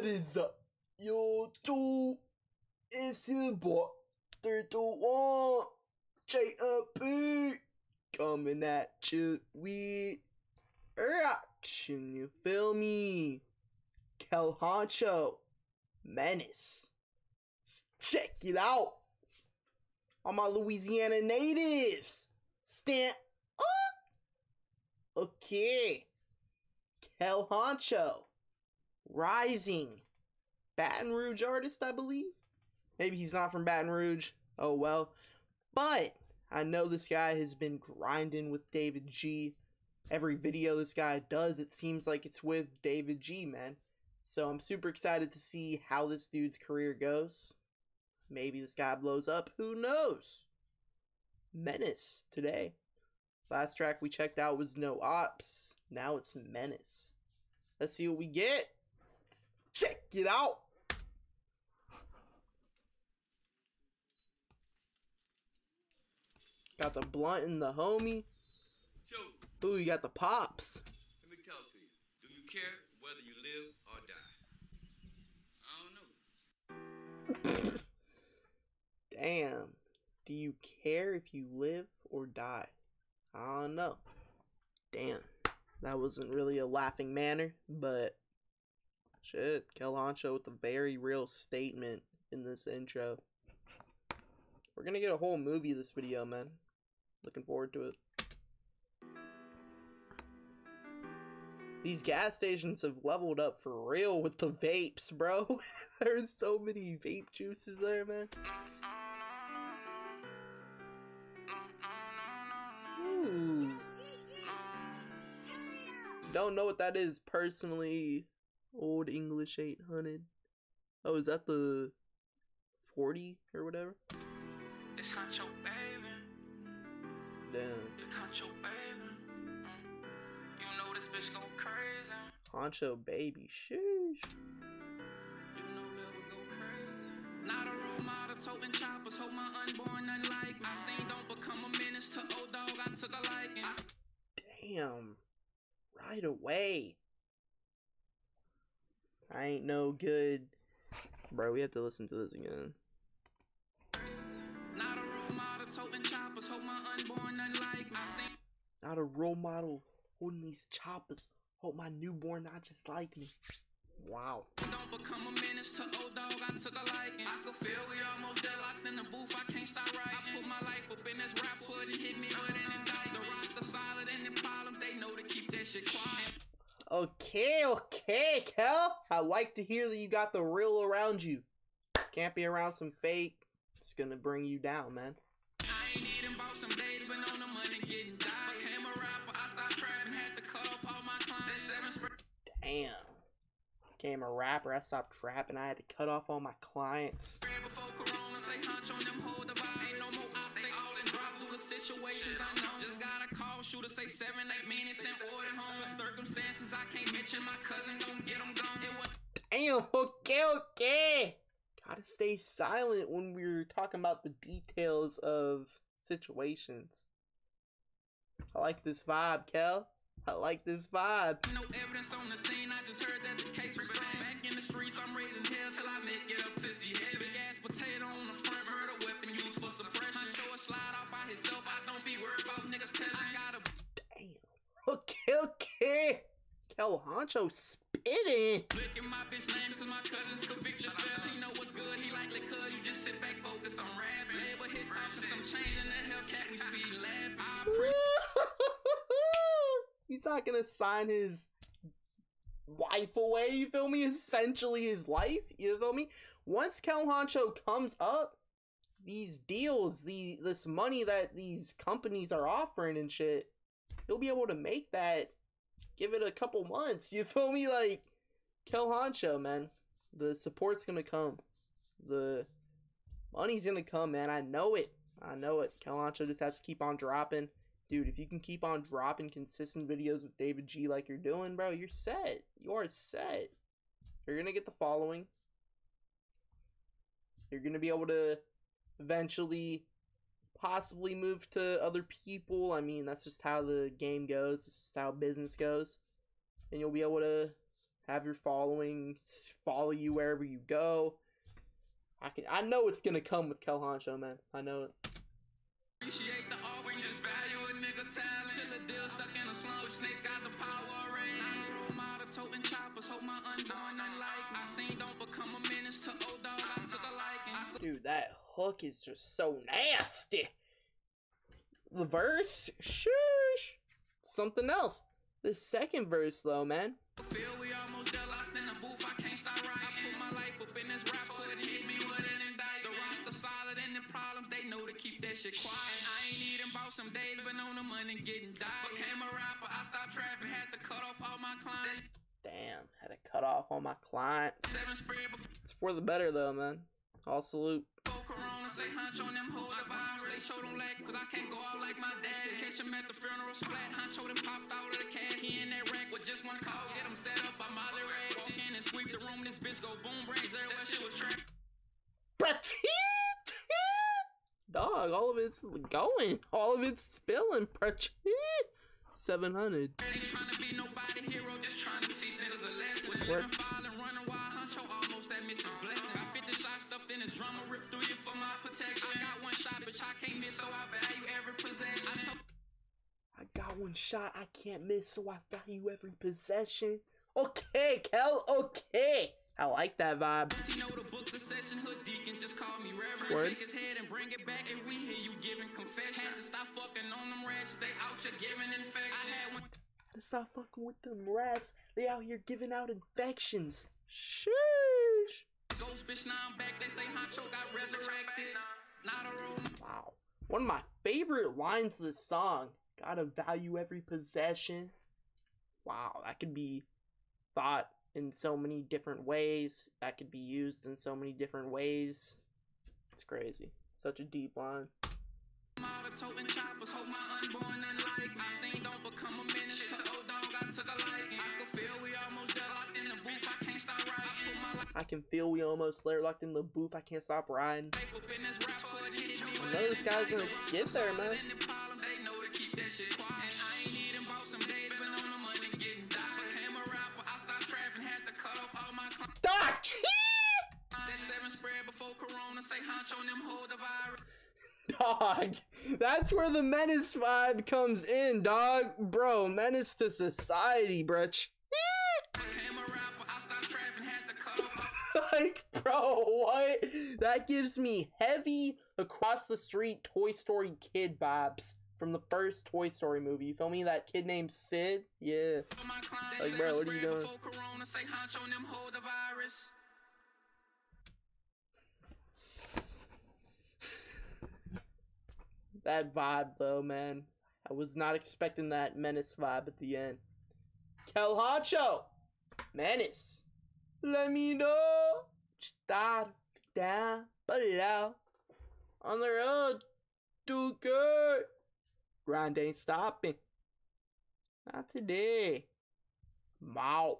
What is up, YouTube? It's your boy, 321 JMP, coming at you with reaction, you feel me? Kell Honcho, Menace. Check it out. All my Louisiana natives, stand up. Okay. Kell Honcho. Rising. Baton Rouge artist, I believe. Maybe he's not from Baton Rouge. Oh well. But I know this guy has been grinding with David G. Every video this guy does, it seems like it's with David G, man. So I'm super excited to see how this dude's career goes. Maybe this guy blows up. Who knows? Menace today. Last track we checked out was No Ops. Now it's Menace. Let's see what we get. Check it out. Got the blunt and the homie. Ooh, you got the pops. let me talk to you. Do you care whether you live or die? I don't know. Damn. Do you care if you live or die? I don't know. Damn. That wasn't really a laughing manner, but shit, Kell Honcho with a very real statement in this intro. We're gonna get a whole movie this video, man. Looking forward to it. These gas stations have leveled up for real with the vapes, bro. There's so many vape juices there, man. Ooh. Don't know what that is personally. Old English 800. Oh, is that the 40 or whatever? It's Huncho baby. Damn. It's Huncho baby. Mm. You know this bitch go crazy. Honcho baby. Sheesh. You know that we go crazy. Not a role model, toting choppers, hold my unborn unlike. I seen don't become a menace to old dog. I took a liking. Damn. Right away. I ain't no good. Bro, we have to listen to this again. Not a role model, toting choppers, hold my unborn unlike. I seen Not a role model holding these choppers. Hope my newborn not just like me. Wow. don't become a menace to old dog. I took a liking. I could feel we almost there locked in the booth. I can't stop writing. I put my life up in this rap hood and hit me with an indictment. Okay, okay, Kell. I like to hear that you got the real around you. Can't be around some fake. It's gonna bring you down, man. I ain't eating about some days, been on money getting died. Became a rapper, I stopped trapping, had to cut off all my clients. Seven spread. Damn. Became a rapper. I stopped trapping. I had to cut off all my clients. before Corona, say hunch on them, hold the vibe. Ain't no more ops, they all in drop through the situations I know. Just got a call, shooter say seven, eight minutes and I can't mention, my cousin gon' get them gone. It was Damn, okay, okay. Gotta stay silent when we're talking about the details of situations. I like this vibe, Kell. I like this vibe. no evidence on the scene, I just heard that the case was strong. Back in the streets, I'm raising hell till I make it up to see heaven. Gas potato on the front, murder weapon used for suppression. Show a slide out by himself, I don't be worried about niggas telling. I got a Damn. Okay, okay. Kell Honcho spitting. Look at my bitch name cause my cousin's conviction fell. He know what's good, he likely could. You just sit back, focus on rapping. Label hit talking some change in the Hellcat, we speed laughing. He's not gonna sign his wife away, you feel me? Essentially his life, you feel me? Once Kell Honcho comes up, these deals, the this money that these companies are offering and shit, he'll be able to make that. Give it a couple months, you feel me? Like Kell Honcho, man. The support's gonna come. The money's gonna come, man. I know it. I know it. Kell Honcho just has to keep on dropping dude, if you can keep on dropping consistent videos with David G like you're doing, bro, you're set. You are set. You're gonna get the following. You're gonna be able to eventually possibly move to other people. I mean, that's just how the game goes. This is how business goes. And you'll be able to have your following follow you wherever you go. I can I know it's gonna come with Kell Honcho, man. I know it. Appreciate the just value a nigga talent. Till the deal stuck in a slum, snakes got the power ring. I'm a role model, toting choppers, hope my unlike. I seen don't become a menace to old dog, I took a liking. Dude, that hook is just so nasty. The verse, shush, something else. The second verse, though, man. feel we almost there locked in the booth, I can't stop writing. I put my life up in this rap hood, hit me with an indictment. The roster solid and the problems, they know to keep that shit quiet. I ain't even bought some days, been on the money getting died. Became a rapper, I stopped trapping, had to cut off all my clients. Damn, had to cut off all my clients. Seven spread before It's for the better, though, man. All salute. Corona, say hunch on them hold the virus. They show them leg, cause I can't go out like my daddy. Catch him at the funeral splat. Huncho them popped out of the cash. He in that rack with just one call. Get him set up by Molly Ray. Walk in and sweep the room. This bitch go boom brains everywhere she was trapped. Pratit! Dog, all of it's going. All of it's spilling. Pratit! 700. Ain't trying to be nobody hero, just trying to teach niggas a lesson. With Work. Stuffed in drummer, ripped through you for my protection. I got one shot, bitch, I can't miss, so I value every possession. I told I got one shot I can't miss, so I value every possession. Okay, Kell, okay. I like that vibe. He know the book, the session, hood deacon, just call me reverend. Word. Take his head and bring it back if we hear you giving confession. Had to stop fucking on them rats, they out here giving infection. I had one Gotta stop fucking with them rats. They out here giving out infections. Sheesh. Bitch, now I'm back. They say Honcho got resurrected. Not a role Wow. One of my favorite lines of this song. Gotta value every possession. Wow, that could be thought in so many different ways. That could be used in so many different ways. It's crazy. Such a deep line. Can feel we almost there locked in the booth. I can't stop riding. I know this guy's gonna get there, man. Dog, that's where the menace vibe comes in, dog. Bro, menace to society, bruh. like, bro, what? That gives me heavy across the street Toy Story kid vibes from the first Toy Story movie. You feel me? That kid named Sid? Yeah. Like, bro, what are you doing? That vibe, though, man. I was not expecting that menace vibe at the end. Kell Honcho! Menace! Let me know! Start down below. On the road to good. Grind ain't stopping. Not today. Mouth.